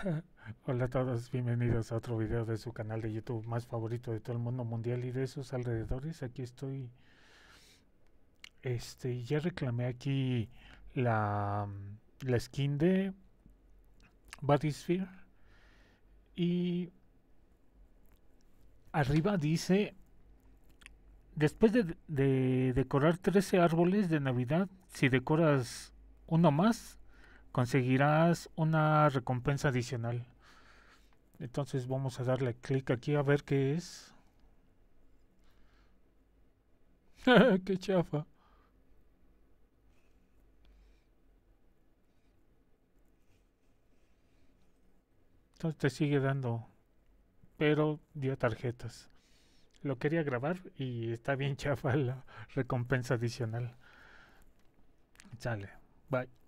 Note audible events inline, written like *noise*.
*laughs* Hola a todos, bienvenidos a otro video de su canal de YouTube más favorito de todo el mundo mundial y de sus alrededores. Aquí estoy. Este, ya reclamé aquí la, la skin de Sphere y arriba dice después de, de, decorar 13 árboles de Navidad, si decoras uno más, conseguirás una recompensa adicional. Entonces vamos a darle clic aquí a ver qué es. *laughs* qué chafa. Entonces te sigue dando, pero dio tarjetas. Lo quería grabar y está bien *laughs* chafa la recompensa adicional. Sale, bye.